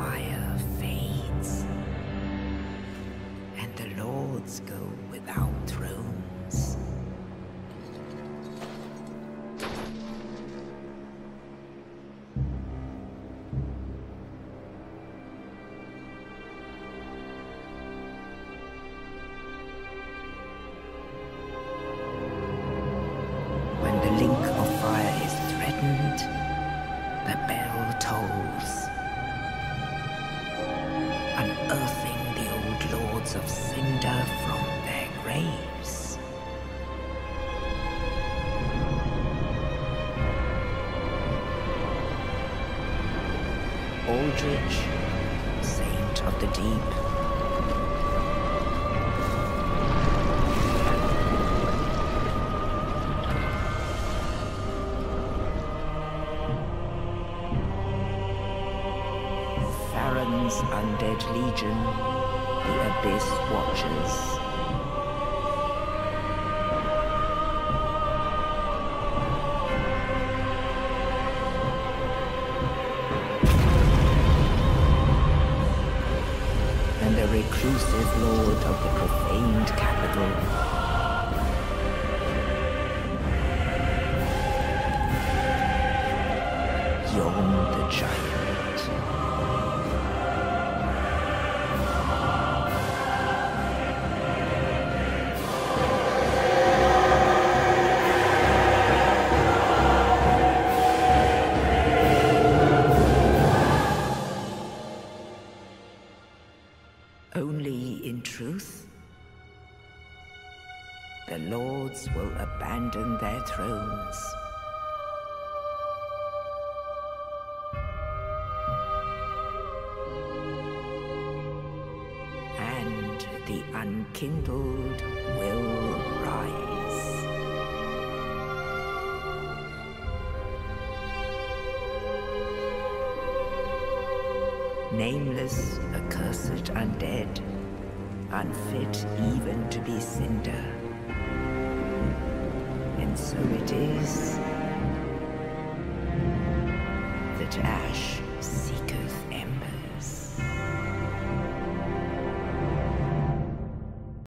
Fire fades, and the lords go without thrones. When the link of fire is threatened, the bell tolls, unearthing the old lords of Cinder from their graves. Aldrich, saint of the deep, Undead legion, the Abyss Watchers. And the reclusive lord of the profaned capital. Yhorm the Giant. Only in truth, the lords will abandon their thrones. And the unkindled will Nameless, accursed undead, unfit even to be cinder. And so it is that Ash